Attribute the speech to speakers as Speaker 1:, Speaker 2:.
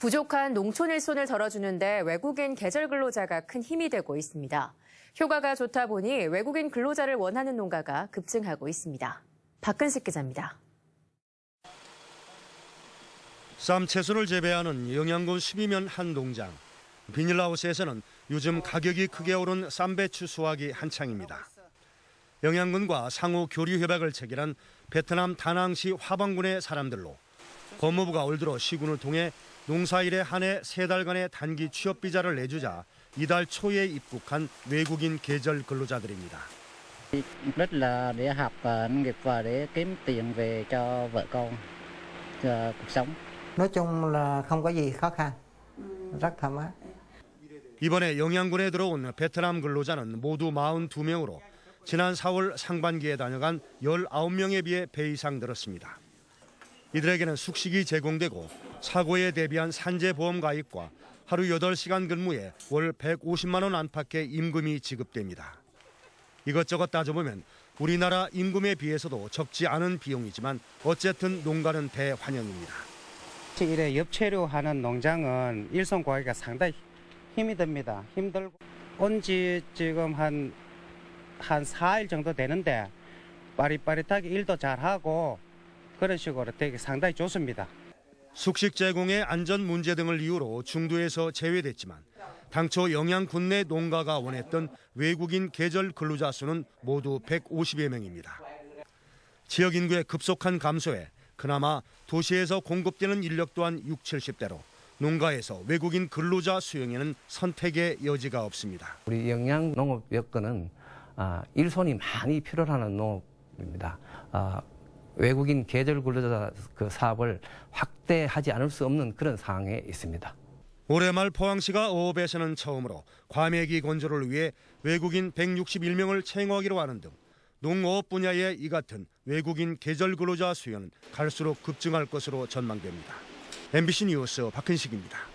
Speaker 1: 부족한 농촌 일손을 덜어주는데 외국인 계절 근로자가 큰 힘이 되고 있습니다. 효과가 좋다 보니 외국인 근로자를 원하는 농가가 급증하고 있습니다. 박근식 기자입니다.
Speaker 2: 쌈 채소를 재배하는 영양군 12면 한 농장. 비닐하우스에서는 요즘 가격이 크게 오른 쌈배추 수확이 한창입니다. 영양군과 상호 교류 협약을 체결한 베트남 다낭시 화방군의 사람들로 법무부가 올 들어 시군을 통해 농사일에 한 해 세 달간의 단기 취업 비자를 내주자 이달 초에 입국한 외국인 계절 근로자들입니다.
Speaker 3: rất là để học nghiệp và để kiếm tiền về cho vợ con cho cuộc sống.
Speaker 4: nói chung là không có gì khó khăn rất thoải mái
Speaker 2: 이번에 영양군에 들어온 베트남 근로자는 모두 42명으로 지난 4월 상반기에 다녀간 19명에 비해 배 이상 늘었습니다. 이들에게는 숙식이 제공되고 사고에 대비한 산재보험 가입과 하루 8시간 근무에 월 150만 원 안팎의 임금이 지급됩니다. 이것저것 따져보면 우리나라 임금에 비해서도 적지 않은 비용이지만 어쨌든 농가는 대환영입니다.
Speaker 5: 이래 엽채류 하는 농장은 일손 구하기가 상당히 힘이 듭니다. 힘들고 온 지 지금 한, 한 4일 정도 되는데 빠릿빠릿하게 일도 잘하고 그런 식으로 되게 상당히 좋습니다.
Speaker 2: 숙식 제공의 안전 문제 등을 이유로 중도에서 제외됐지만 당초 영양 군 내 농가가 원했던 외국인 계절 근로자 수는 모두 150여 명입니다. 지역 인구의 급속한 감소에 그나마 도시에서 공급되는 인력 또한 6, 70대로 농가에서 외국인 근로자 수용에는 선택의 여지가 없습니다.
Speaker 6: 우리 영양 농업 여건은 아, 일손이 많이 필요하는 농업입니다. 아, 외국인 계절 근로자 그 사업을 확대하지 않을 수 없는 그런 상황에 있습니다.
Speaker 2: 올해 말 포항시가 어업에서는 처음으로 과메기 건조를 위해 외국인 161명을 채용하기로 하는 등 농어업 분야의 이 같은 외국인 계절 근로자 수요는 갈수록 급증할 것으로 전망됩니다. MBC 뉴스 박근식입니다.